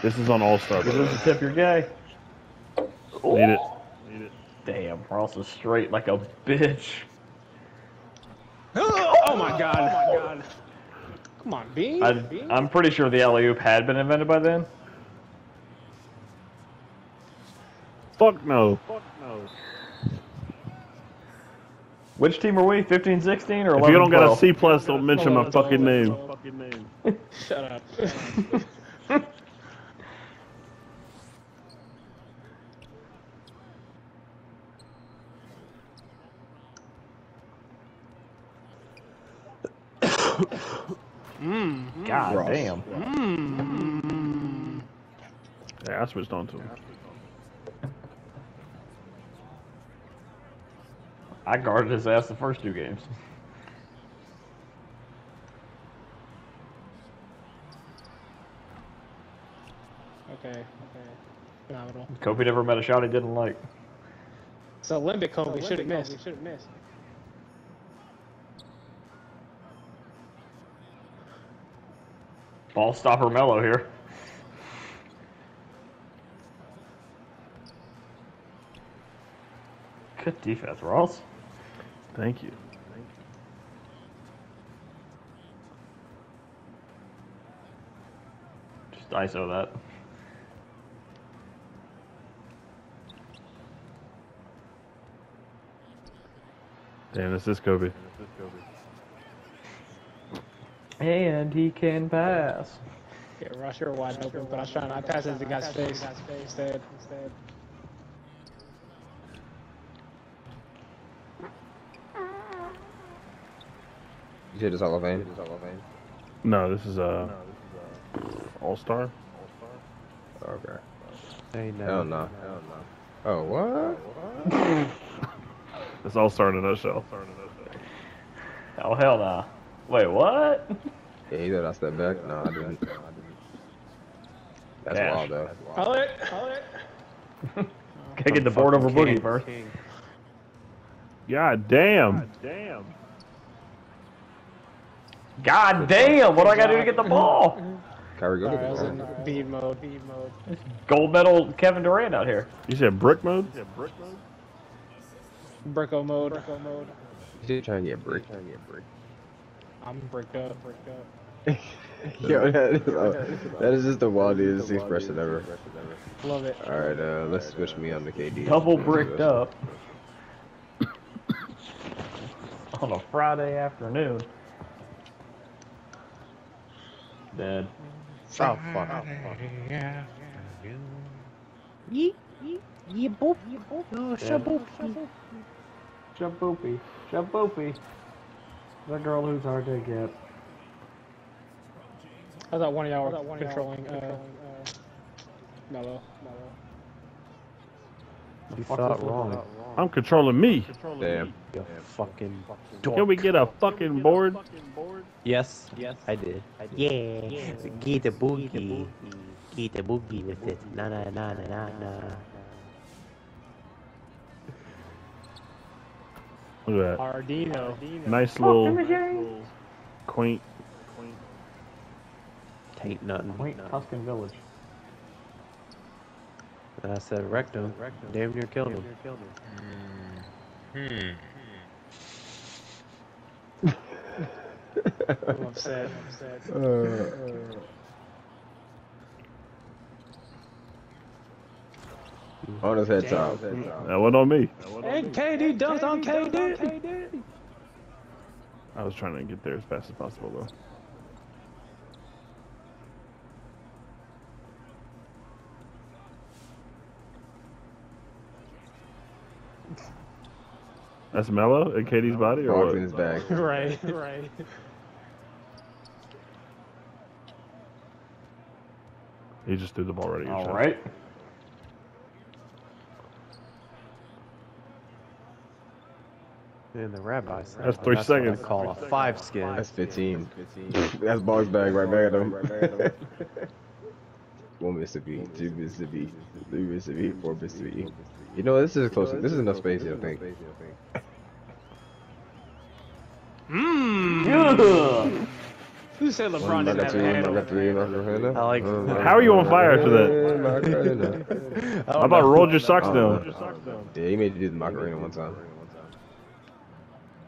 This is on All Star. This is the tip you're gay. Need it. Need it. Damn, Ross is straight like a bitch. Oh my god. Oh my god. Come on, Bean. I, Bean? I'm pretty sure the alley oop had been invented by then. Fuck no. Fuck no. Which team are we? 15, 16, or 11, If you don't got a C plus, don't mention my fucking hold on, name. Hold Shut up. Mmm. God Ross. damn. Mmm. Yeah, I switched on to him. I guarded his ass the first two games. Okay. Okay. Phenomenal. Kobe never met a shot he didn't like. So Limbic Kobe should have missed. Should have missed. Ball stopper Melo here. Good defense, Ross. Thank you. Thank you. Just ISO that. Damn, this is Kobe. And he can pass. Yeah, Ross, you're wide open, but I was trying. I passed it to the guy's face instead. Instead. You said it's Hall of Fame? No, this is uh, All Star. Okay. Hey, no. Hell no. Hell no. Oh, what? It's All Star in a nutshell. Oh hell nah. Wait, what? Yeah, he thought I stepped back? No, I didn't. i didn't That's Cash. wild, though. Call it. Call it. Gotta get the board over Fucking boogie king, first. king. God damn. damn. God damn, what do I gotta do to get the ball? Kyrie, go Sorry, to the in ball. bead mode. Bead mode. Gold medal Kevin Durant out here. You said brick mode? Yeah, brick mode. Bricko mode. Bricko mode. You trying to get brick. Trying to get brick. I'm bricked up. Bricked up. Yo, that is, uh, that is just the wildest expression ever. Love it. Alright, uh, let's switch me on the KD. Double bricked up. On a Friday afternoon. Dead. Oh, fuck. Oh, fuck. Yee, yee, yee, boop, yee, boop. Oh, shaboop, yee. Shaboopy. Shaboopy. The girl who's hard to get. I thought one of y'all were controlling uh, Melo. You thought wrong. I'm controlling me. Damn. You fucking Can we get a fucking board? Yes, yes, I did. I did. Yeah, get the boogie. Get the boogie with it. Na na na na na Look at Ardino. that. Nice oh, little quaint. Tain't nothing. Quaint Tuscan village. And I said rectum. Damn near killed him. Hmm. I'm upset. I'm upset. Mm-hmm. On his head top. That wasn't on me. And KD dunked on KD. I was trying to get there as fast as possible though. That's Melo in KD's body, or Dogs in his what? bag. right, right. He just threw the ball right at your shot. Alright. And the rabbi said, That's "Oh, three that's what I seconds." call a five skin. That's 15. That's Bog's bag right back at him. One Mississippi, two Mississippi, three Mississippi, four Mississippi. You know, this is close. This is enough space, I think. Mmm. Ugh. Who said LeBron I didn't have a three, I handle? three Macarena. I like- How are you on fire after that? that? How about rolled your socks Oh. down? Yeah, he made you do the Macarena one time.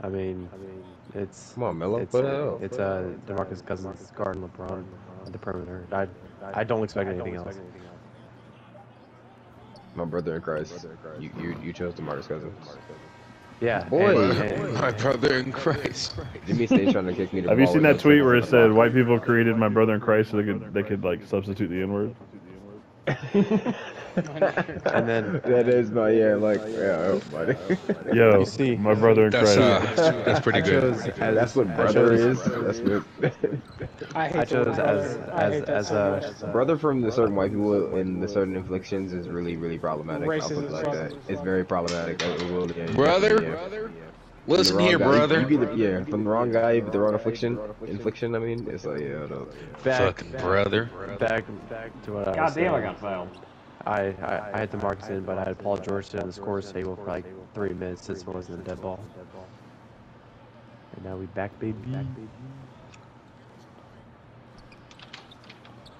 I mean, it's Come on, Melo, it's put it out. it's uh Demarcus Cousins guarding LeBron at the perimeter. I I don't expect anything else. My brother in Christ. You you, you chose DeMarcus Cousins. Yeah, Boy. and- and- My brother in Christ. Jimmy stayed trying to kick me the Have you seen that tweet where it said white people created my brother in Christ so they could they could like substitute the N word? and then That is my yeah, like yeah, oh, buddy. Yo, You see- my brother in That's Christ. uh, that's pretty good. chose as That's what brother chose- is. That's what. I hate I chose word as as as a brother from the certain white people in the certain inflictions is really really problematic. I'll put it like that. It's very problematic. It will, yeah, yeah, Brother? Yeah. From the Listen here, guy- brother. You be the, yeah, from the wrong guy, but the wrong affliction. Infliction, I mean, it's like yeah, no. back Fucking brother. back back to what I was God damn, I got fouled. I, I, I had Demarcus in, but I had Paul George sit on the score table for like three minutes since it wasn't a dead ball. And now we back, baby.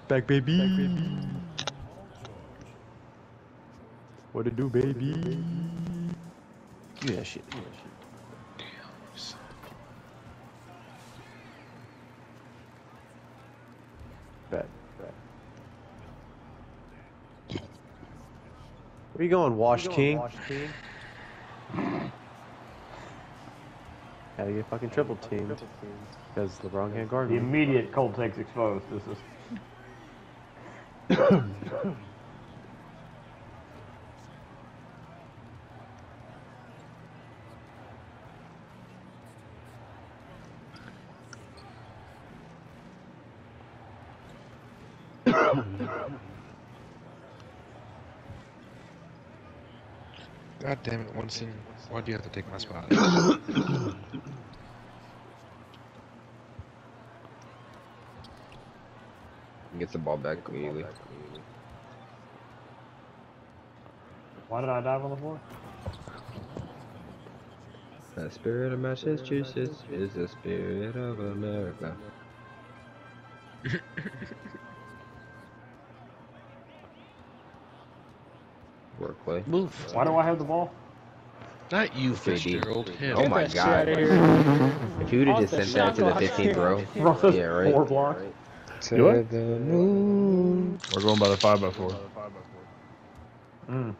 Back, baby. Back baby. What it do, baby? Give me that shit. Give me that shit. Bet. Bet. Where you going, Wash King? Wash King? Gotta get fucking triple teamed. Because LeBron can't guard The immediate cold takes exposed. This is. God damn it, Winston. Why do you have to take my spot? Gets the ball back immediately. Why did I dive on the floor? The spirit of Massachusetts is the spirit of America. play. Move. Why do I have the ball? Not you, KD. Fitzgerald. Him. Oh my that shit outta god. here. If you would have just sent that to the shot 15th row. Yeah, right. Four blocks. You what? The moon. We're going by the five by four. Mm.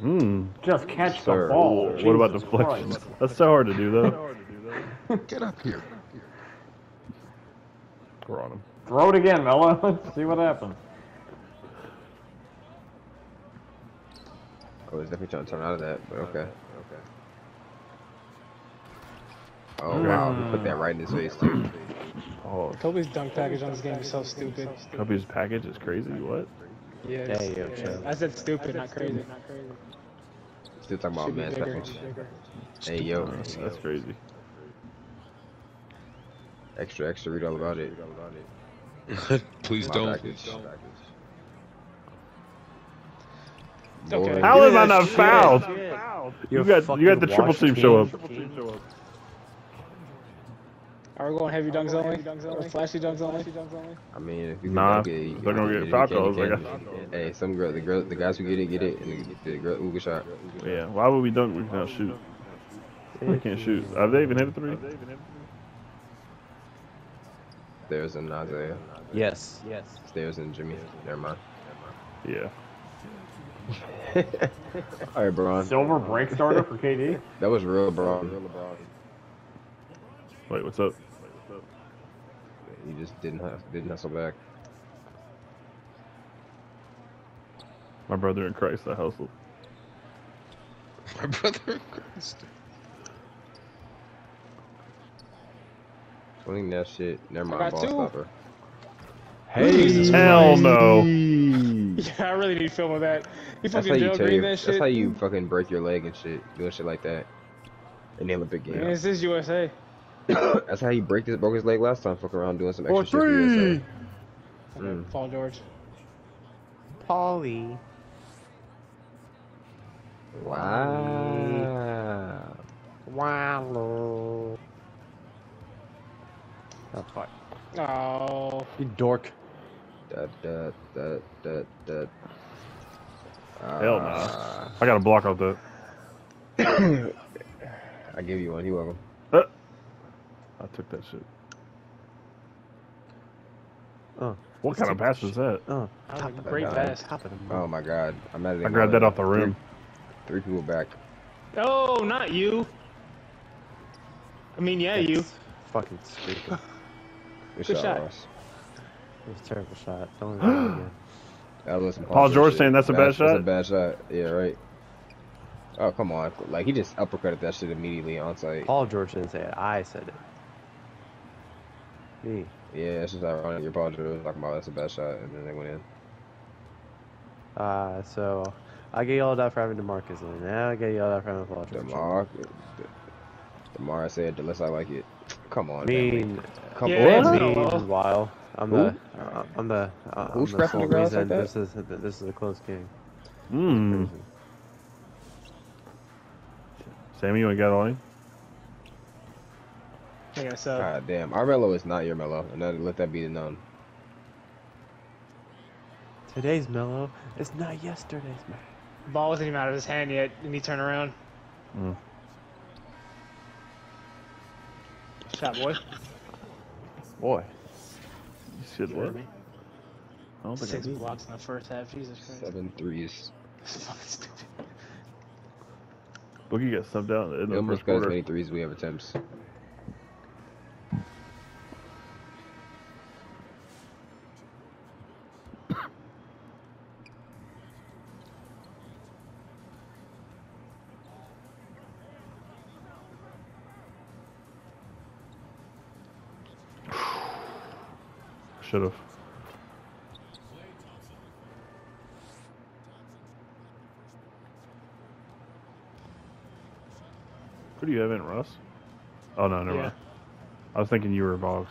Hmm. Just catch Sir. the ball. What about Jesus deflections? That's so hard to do though. Get up here. We're on him. Throw it again, Melo. Let's see what happens. Oh, I was definitely trying to turn out of that, but okay. Okay. Oh wow, he put that hmm. right in his face too. Oh, Kobe's dunk package on this game is so stupid. Kobe's package is crazy. What? Yeah, Hey, it's- yo, yeah. I said stupid, not crazy. Not crazy. Still talking about Should be man's package. Hey yo, That's, that's crazy. extra extra, read all about it. Please don't. package. Okay. Boy. How am I not shit. fouled? You You got you got the triple team show up. Are we going heavy dunks only? Or flashy dunks only? I mean, if you Nah, dunk it, you they're gonna dunk get it, foul you can, calls, you I can. guess. Hey, some girl, the girl, the guys who get it, get it, and the, the girl who get shot. Yeah. Why would we dunk? We can't shoot. We can't shoot. Have they even hit a three? There's an Isaiah. Yes. Yes. There's and Jimmy. Never mind. Yeah. All right, Braun. Silver break starter for KD. That was real, Braun. Wait, what's up? You just didn't have, didn't hustle back. My brother in Christ, I hustled. My brother in Christ. Swing that shit. Never mind, ball two. stopper. Hey, hell no. Yeah, I really need to film of that. You That's fucking how you Joe tell you. that That's shit. how you fucking break your leg and shit. Doing shit like that. In the Olympic Man, Games. this is USA. That's how he break this, broke his leg last time. Fucking around doing some For extra shit. for three. USA. Mm. Paul George. Polly. Wow. Wow. Oh fuck. Oh, You dork. Da, da, da, da, da. Hell no. Ah, I got a block off that. I give you one. You welcome. I took that shit. Oh. What kind of pass was that? Oh, top of great God. pass. top of the Oh my god. I'm at it. I grabbed that off the rim. Three, three people back. Oh, not you. I mean, yeah, you. That's Fucking stupid. Good, Good shot. Ross. It was a terrible shot. Don't do it again. That was some Paul George shit. saying that's a bad That's a shot? bad shot. Yeah, right. Oh come on! Like he just uppercutted that shit immediately on site. Paul George didn't say it. I said it. Me. Yeah, it's just ironic. Your Paul George was talking about that's a bad shot, and then they went in. Uh, so I get yelled at for having DeMarcus in. Now I get yelled at for having Paul George. Demar, Demar said, "Unless I like it." Come on, I man. mean, Come Yeah, on. it's Melo. meanwhile, I'm Who? the, uh, I'm the, uh, I'm Who's the sole the grass reason like this is this is a close game. Mmm. Sammy, you ain't got all in? I guess so. God damn, our mellow is not your mellow, and then let that be known. Today's mellow is not yesterday's mellow. Ball wasn't even out of his hand yet, and he turned around. Mm. Shot, boy. Boy, You said You what? me. I don't think I Six did. blocks in the first half. Jesus Christ. Seven threes. This is fucking stupid. Boogie got subbed out in We the almost first got as many threes we have attempts. Should have. Who do you have in, Russ? Oh no, never Yeah. mind. I was thinking you were Boggs.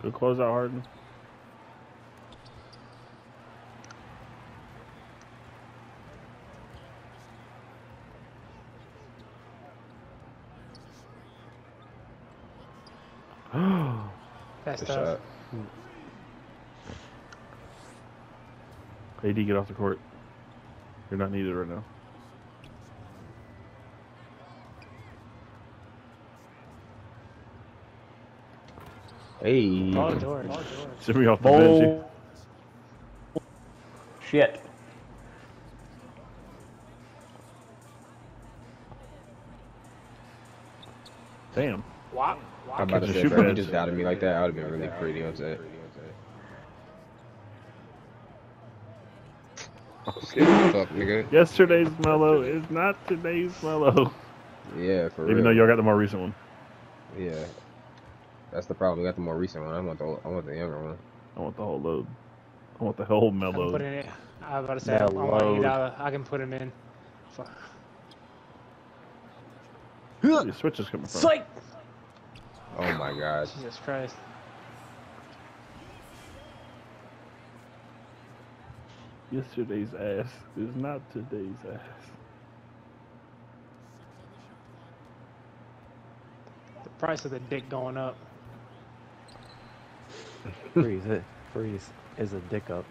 Good close out, Harden. That's Good tough. shot. AD, get off the court. You're not needed right now. Hey. Paul George. Send me off the bench. you- Shit. Damn. Wow. I'm about to Catch say, shoot bro, if you just doubted me like that, I would have been really pretty upset. Fuck, nigga. Yesterday's mellow is not today's mellow. Yeah, for Even real. though y'all got the more recent one. Yeah. That's the problem. We got the more recent one. I want the I want the younger one. I want the whole load. I want the whole mellow. I can mellow. put it. I was about to say, I want Melo. you to, I can put him in. Fuck. Where the switch is coming from. Psych! Oh my god. Jesus Christ. Yesterday's ass is not today's ass. The price of the dick going up. freeze it. Freeze is a dick up.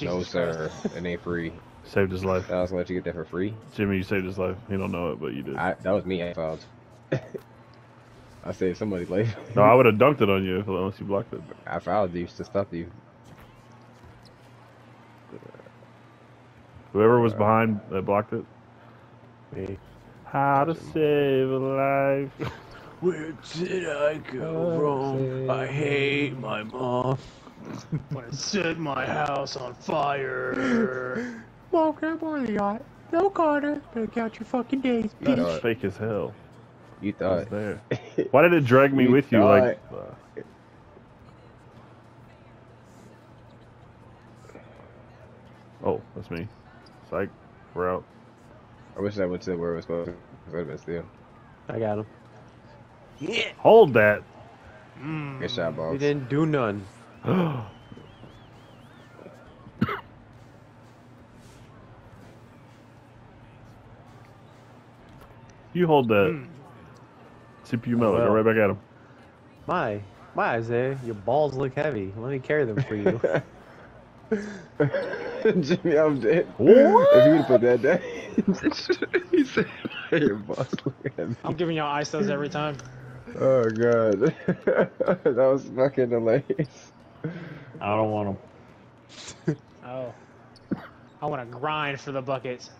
no, Jesus sir. Christ. it ain't free. Saved his life. I was gonna let you get that for free. Jimmy, you saved his life. He don't know it, but you did. I that was me. I fouled. I saved somebody's life. No, I would have dunked it on you unless you blocked it. I fouled you to stop you. Whoever was uh, behind that blocked it. Me. How to save a life. Where did I go wrong? I hate my mom. Wanna set my house on fire. Mom, grab on the yacht. No, Carter. Better count your fucking days. You That's fake as hell. You thought. There. Why did it drag me you with you? Like. Uh, oh, that's me. Psych, we're out. I wish I went to where it was supposed to. I'd have. I got him. Yeah. Hold that. Mm. Good shot, boss. You didn't do none. you hold that. Mm. CPU mellow. Go right back at him. My, my Isaiah, eh? your balls look heavy. Let me carry them for you. Jimmy, I'm dead. What? If you would put that down, he said, "Your boss look at me." I'm giving y'all ice those every time. Oh god, that was fucking hilarious. I don't want them. Oh. I want to grind for the buckets.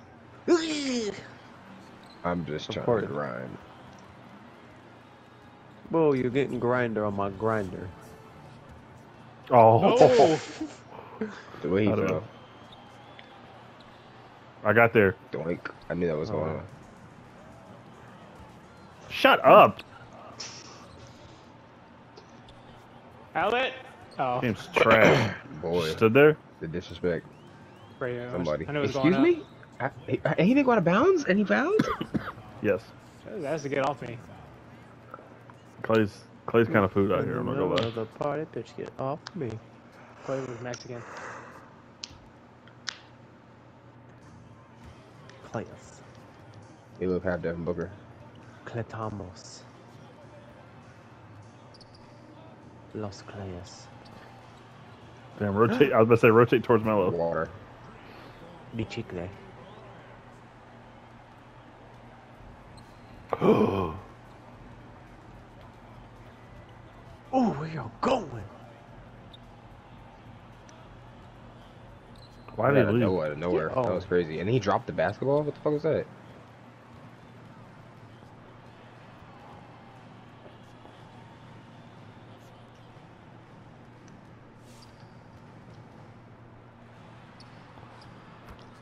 I'm just Of trying course. to grind. Whoa, you're getting grinder on my grinder. Oh, Oh! The way he I don't fell. I got there. Doink. I knew that was going on. Shut up. Outlet? Oh. Game's trash. Boy, Stood there. the disrespect. Right, I Somebody. I knew it was going Excuse me? I, he, he didn't go out of bounds? Any bounds? Yes. That has to get off me. Clay's Clay's kind of food out here. I'm not gonna Middle lie. the party, bitch, get off me. Clay with Mexican. Clayus. he looked half Devin Booker. Cletamos. Los Clayas. Damn, rotate. I was about to say rotate towards Melo. Water. Bichicle. Where you going? Why did out he nowhere, out of nowhere. Oh. That was crazy. And he dropped the basketball? What the fuck was that?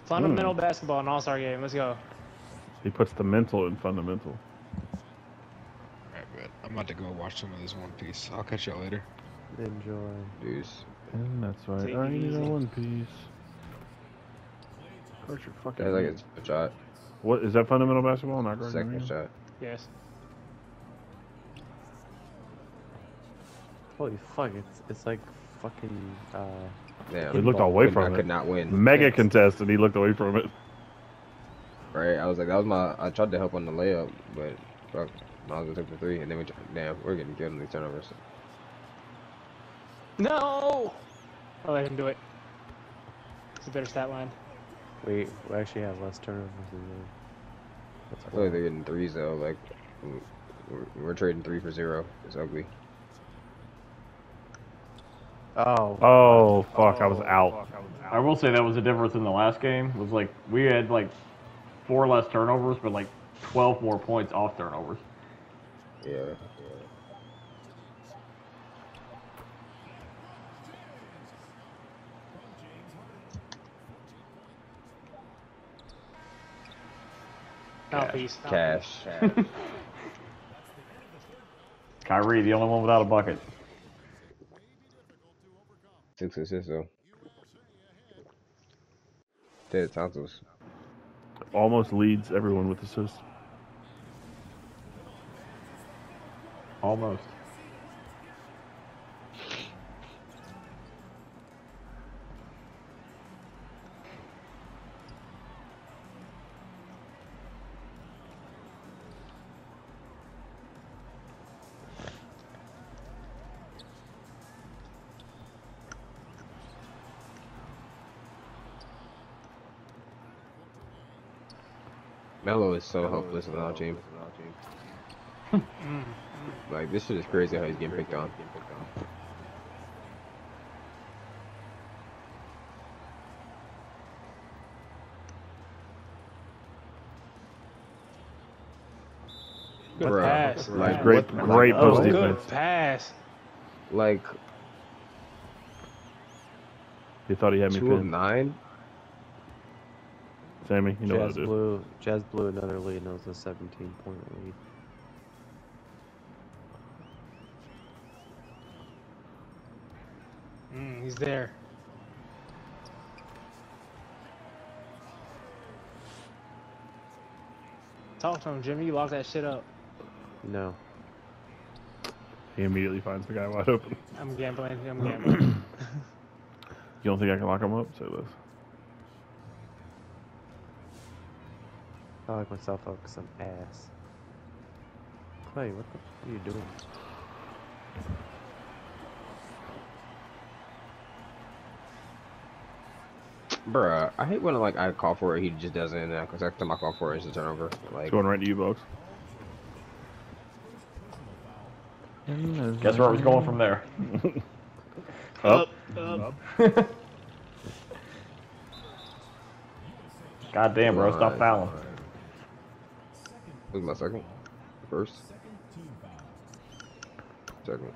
Fundamental hmm. basketball in All Star game. Let's go. He puts the mental in fundamental. Alright, but I'm about to go watch some of this One Piece. I'll catch y'all later. Enjoy. Deuce. And that's right. Take I it need a one piece. Of course, you're fucking. That's like a shot. What is that fundamental basketball? Not Gardner Second Webb? shot. Yes. Holy fuck, it's it's like fucking uh Damn. He looked away Could- from I it. could not win. Mega Yes. contest, and he looked away from it. Right? I was like, that was my. I tried to help on the layup, but fuck. Miles took the three, and then we. Damn, we're getting killed in these turnovers. No! I'll let him do it. It's a better stat line. we we actually have less turnovers than them. That's I feel like they're getting threes though. Like, we're, we're trading three for zero. It's ugly. Oh. Oh fuck! I was oh, out. I will say that was a difference in the last game. It was like we had like four less turnovers, but like 12 more points off turnovers. Yeah. Mouthpiece. Cash. Kyrie, the only one without a bucket. Six assists though. Ted Tonsils. Almost leads everyone with assists. Almost. Melo is so hopeless helpless on our team. Like this shit is crazy how he's getting picked on. Good Bruh, pass. like, Great, what- great like, post oh, defense. Good pass. Like He thought he had me two of pinned. nine. Sammy, you know what to do. blew Jazz blew another lead and it was a 17 point lead. Mm, he's there. Talk to him, Jimmy. You lock that shit up. No. He immediately finds the guy wide open. I'm gambling. I'm gambling. You don't think I can lock him up? Say this. I like myself up because I'm ass. Klay, what the f are you doing? Bruh, I hate when like I call for it, he just doesn't, and because every time I call for it, it's a turnover. Like, It's going right to you, Bugs. Guess where it was going from there. Up. God damn, bro, stop Right. fouling. Who's my second? First? Second.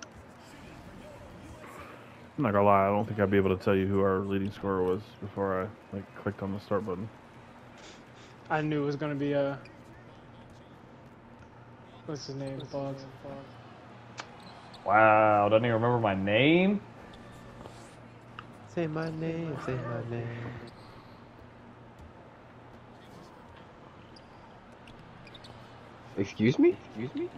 I'm not gonna lie, I don't think I'd be able to tell you who our leading scorer was before I like clicked on the start button. I knew it was gonna be a. What's his name? Bugs. Wow, doesn't even remember my name? Say my name, say my name. Excuse me? Excuse me?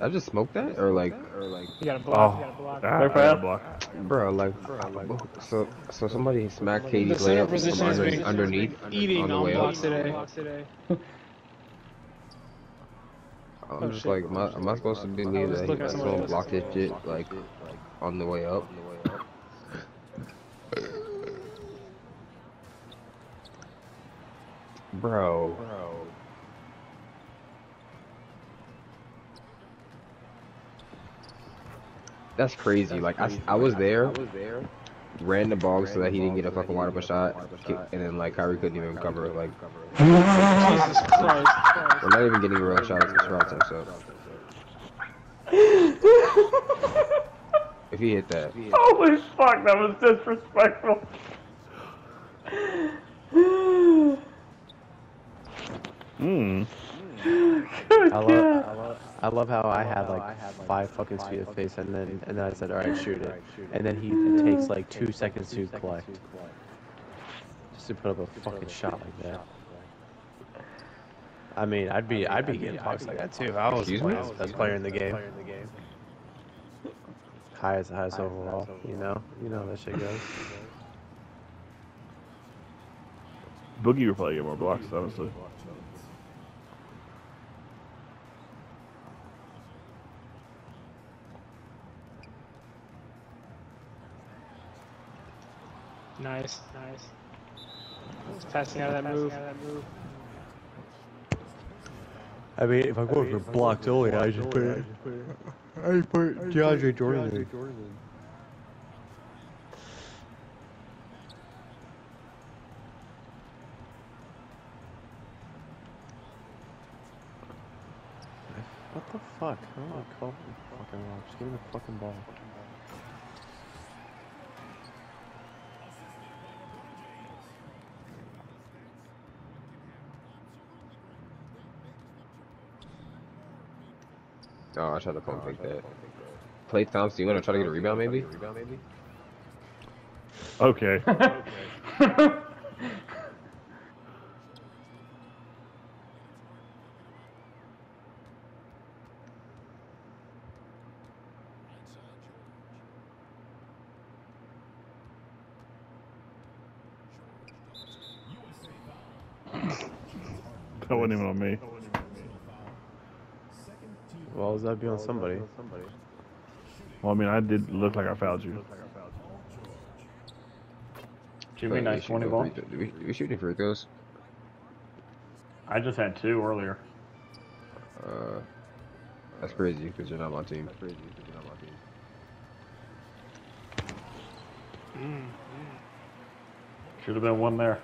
I just smoked that, or like, or like, You gotta block. You Oh, gotta block. ah, Fair I foul. got block. bro, like, so, so somebody smacked KD's center layup from under, been underneath eating on the on way blocks up. today. I'm Oh, just shit. like, am I, am I supposed to I believe that he looking at like, somebody someone blocked his shit like on the way up? bro. Bro. That's crazy. Like I, I was there, I was there. ran the ball so that he didn't get a fucking wide open shot, and then like Kyrie couldn't even cover. Like Jesus Christ. we're not even getting real shots shots so. If he hit that, Holy fuck, that was disrespectful. Hmm. I love, I love, I love how I had like five fucking speed of face, and then and then I said, all right, shoot it, and then he takes like two seconds to collect, just to put up a fucking shot like that. I mean, I'd be, I'd be getting pucks like that too. if I was Excuse playing me? as best player in the game. Highest, highest overall. You know, you know how that shit goes. Boogie would probably get more blocks, honestly. Nice, nice. Just passing out of that move. I mean, if I'm going for blocks only, I just put it. I just put DeAndre Jordan. in. What the fuck? How do I call fucking rock? Just give me the fucking ball. Oh, I tried to oh, pump fake that. Klay Thompson, you want to try to get a rebound, maybe? rebound maybe? Okay. that wasn't even on me. Well, does that be on somebody? Well, I mean, I did look like I fouled you. Jimmy, But we nice shoot 20 ball. free throw- Do we, do we shoot any free throws? I just had two earlier. Uh, that's crazy because you're not my team. Should have been one there.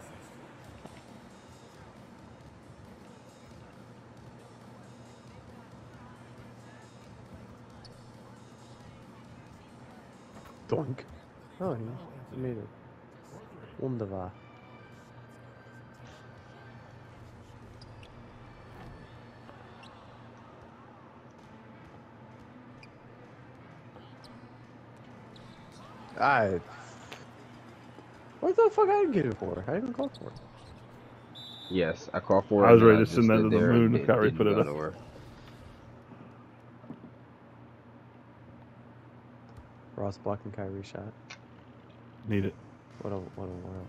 Doink. Oh, he he made it. Wunderbar. I. Ah, what the fuck I didn't get it for? I didn't call for it. Yes, I called for it. I was ready to send that to the moon. it Kyrie didn't put it go up. Ross blocking Kyrie shot. Need it. What a what a world.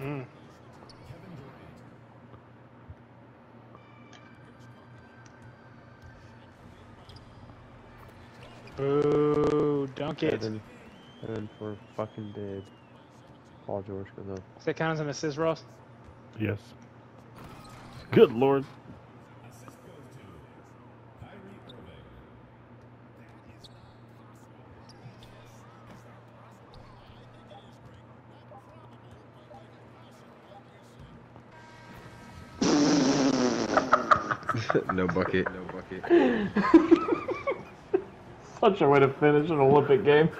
Mm. Boo! Dunk it. And then we're fucking dead. Paul George goes up. Does that count as an assist, Ross? Yes. Good lord. no bucket. No bucket. Such a way to finish an Olympic game.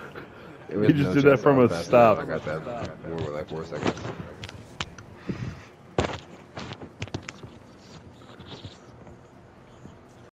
It was He just no did that from a was fast stop. enough. I got that. More like four seconds.